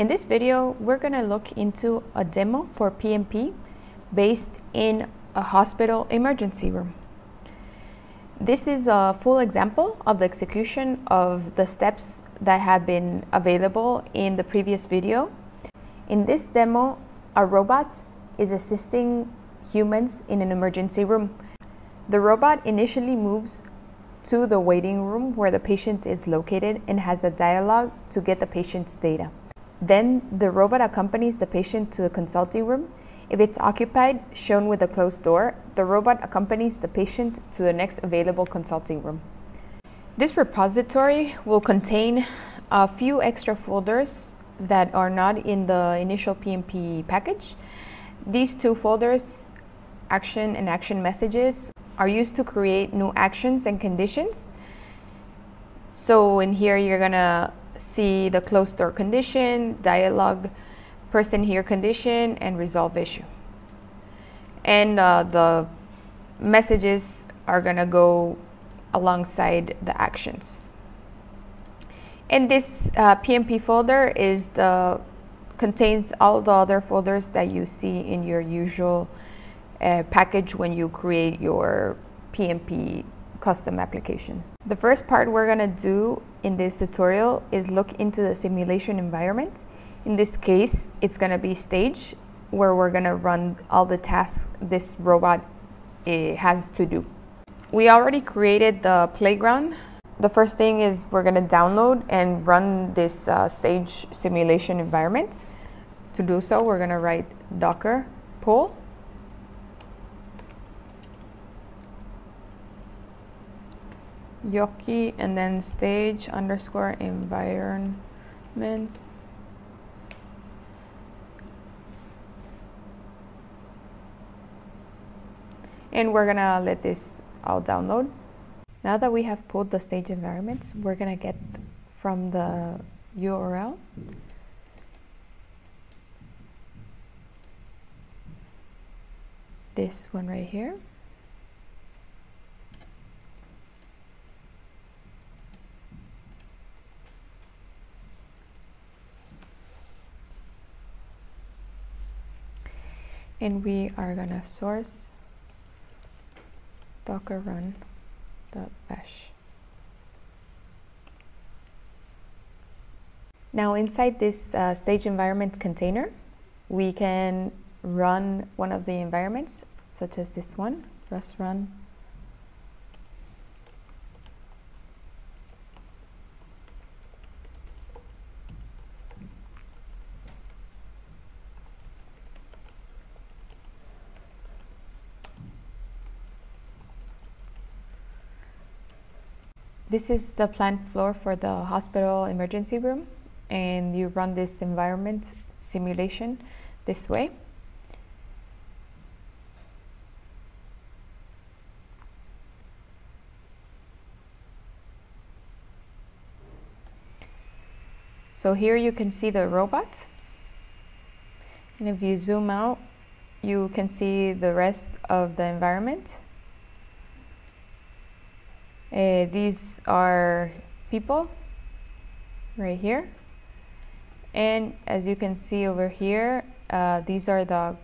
In this video, we're going to look into a demo for PNP based in a hospital emergency room. This is a full example of the execution of the steps that have been available in the previous video. In this demo, a robot is assisting humans in an emergency room. The robot initially moves to the waiting room where the patient is located and has a dialogue to get the patient's data. Then the robot accompanies the patient to the consulting room. If it's occupied, shown with a closed door, the robot accompanies the patient to the next available consulting room. This repository will contain a few extra folders that are not in the initial PNP package. These two folders, action and action messages, are used to create new actions and conditions. So in here, you're gonna see the closed door condition, dialog, person here condition, and resolve issue. And uh, the messages are gonna go alongside the actions. And this uh, PNP folder is the contains all the other folders that you see in your usual uh, package when you create your PNP custom application. The first part we're gonna do in this tutorial is look into the simulation environment. In this case, it's gonna be stage where we're gonna run all the tasks this robot uh, has to do. We already created the playground the first thing is we're going to download and run this uh, stage simulation environment. To do so, we're going to write docker pull iocchi and then stage underscore environments. And we're gonna let this all download. Now that we have pulled the stage environments, we're to get from the URL this one right here. And we are going to source docker run bash. Now inside this uh, stage environment container, we can run one of the environments, such as this one, let's run This is the plant floor for the hospital emergency room and you run this environment simulation this way. So here you can see the robot and if you zoom out you can see the rest of the environment uh, these are people right here. And as you can see over here, uh, these are the,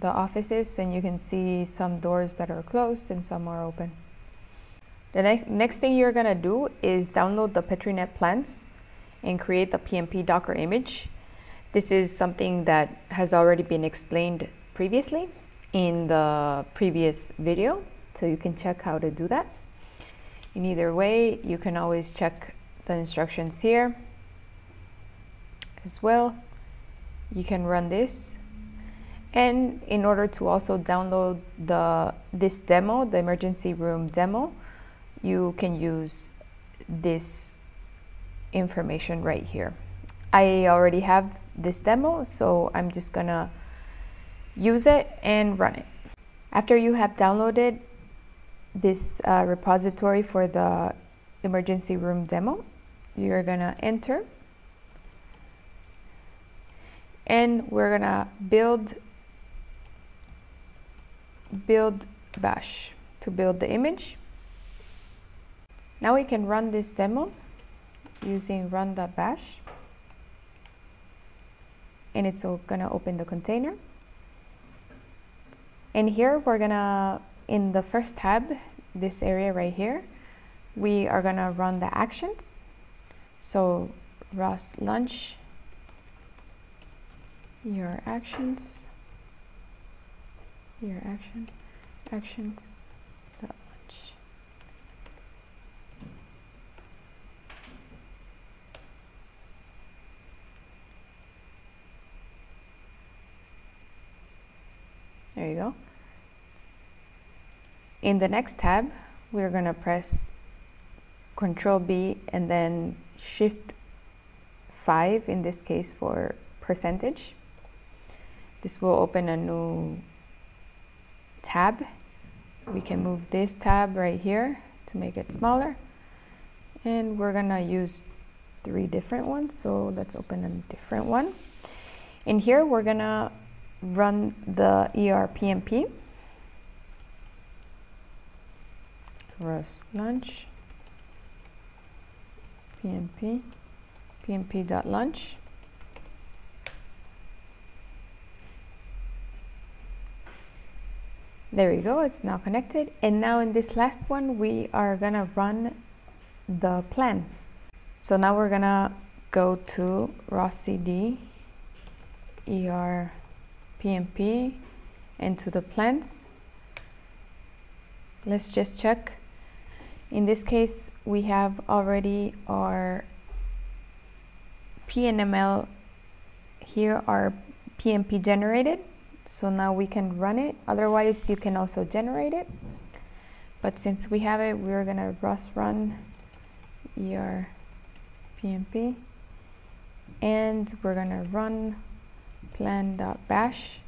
the offices and you can see some doors that are closed and some are open. The next, next thing you're gonna do is download the Petri Net plans and create the PNP Docker image. This is something that has already been explained previously in the previous video, so you can check how to do that. In either way, you can always check the instructions here as well. You can run this. And in order to also download the this demo, the emergency room demo, you can use this information right here. I already have this demo, so I'm just gonna use it and run it. After you have downloaded this uh, repository for the emergency room demo. You're gonna enter and we're gonna build build bash to build the image. Now we can run this demo using run.bash. and it's to open the container. And here we're to, in the first tab, this area right here, we are going to run the actions. So ROS launch, your actions, your action, actions, launch. There you go. In the next tab, we're going to press Control B and then Shift 5 in this case for percentage. This will open a new tab. We can move this tab right here to make it smaller. And we're gonna use three different ones. So let's open a different one. In here, we're gonna run the ERPNP. ROS launch, PNP, PNP.launch. There we go, it's now connected. And now in this last one, we are gonna run the plan. So now we're gonna go to ROS-CD, ER PNP, and to the plans. Let's just check in this case, we have already our PNML here our PNP generated. So now we can run it. Otherwise, you can also generate it. But since we have it, we're gonna ROS run ER PNP. And we're gonna run plan.bash.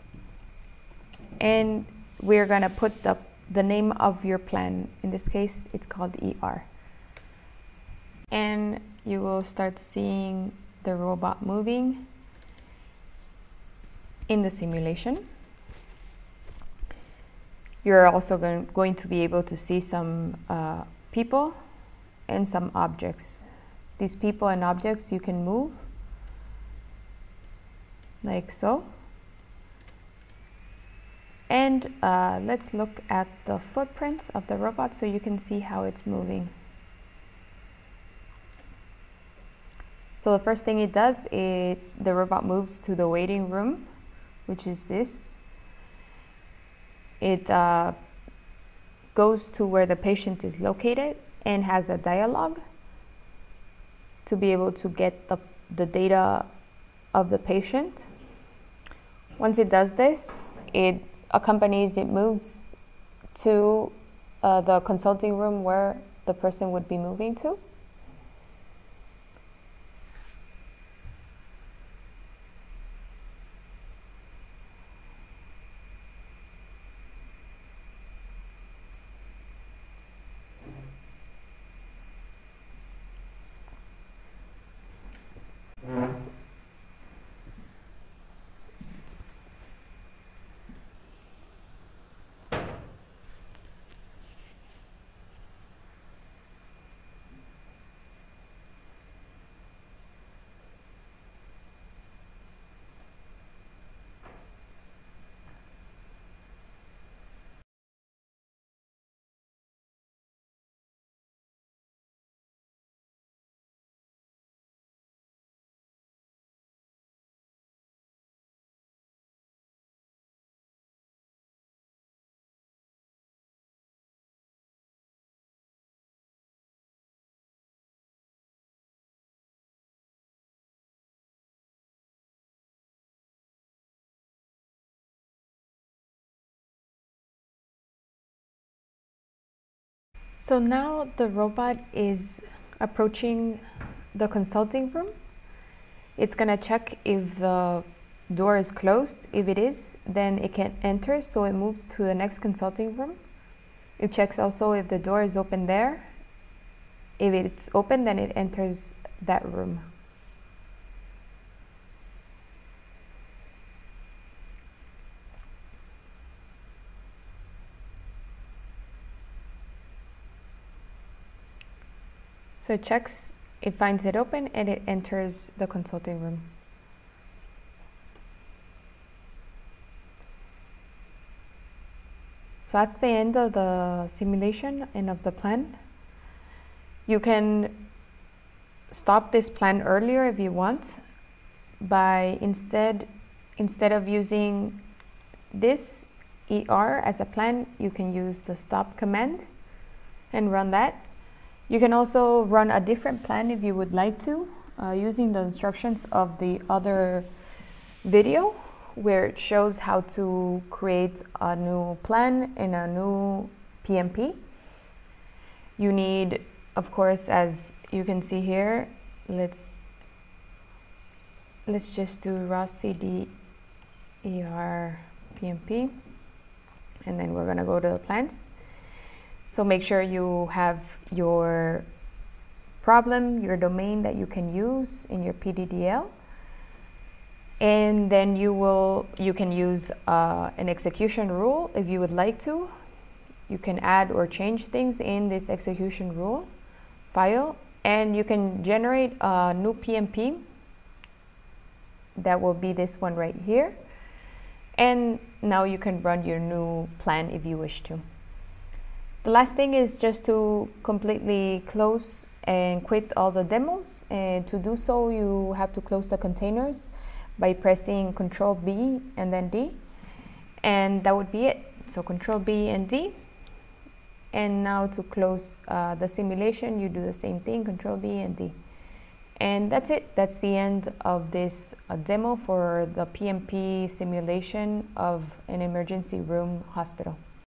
And we're gonna put the the name of your plan. In this case, it's called ER. And you will start seeing the robot moving in the simulation. You're also going, to be able to see some uh, people and some objects. These people and objects you can move like so. And uh, let's look at the footprints of the robot so you can see how it's moving. So the first thing it does, it, the robot moves to the waiting room, which is this. It uh, goes to where the patient is located and has a dialogue to be able to get the, the data of the patient. Once it does this, it accompanies, it moves to uh, the consulting room where the person would be moving to. So now the robot is approaching the consulting room. It's gonna check if the door is closed. If it is, then it can enter, so it moves to the next consulting room. It checks also if the door is open there. If it's open, then it enters that room. So it checks, it finds it open, and it enters the consulting room. So that's the end of the simulation and of the plan. You can stop this plan earlier if you want by instead instead of using this ER as a plan, you can use the stop command and run that you can also run a different plan if you would like to uh, using the instructions of the other video where it shows how to create a new plan in a new PNP. You need, of course, as you can see here, let's let's just do raw cd er PNP and then we're going to go to the plans. So make sure you have your problem, your domain that you can use in your PDDL. And then you will you can use uh, an execution rule if you would like to. You can add or change things in this execution rule file, and you can generate a new PNP. That will be this one right here. And now you can run your new plan if you wish to. The last thing is just to completely close and quit all the demos. And to do so, you have to close the containers by pressing Control B and then D. And that would be it. So Control B and D. And now to close uh, the simulation, you do the same thing, Control B and D. And that's it. That's the end of this uh, demo for the PNP simulation of an emergency room hospital.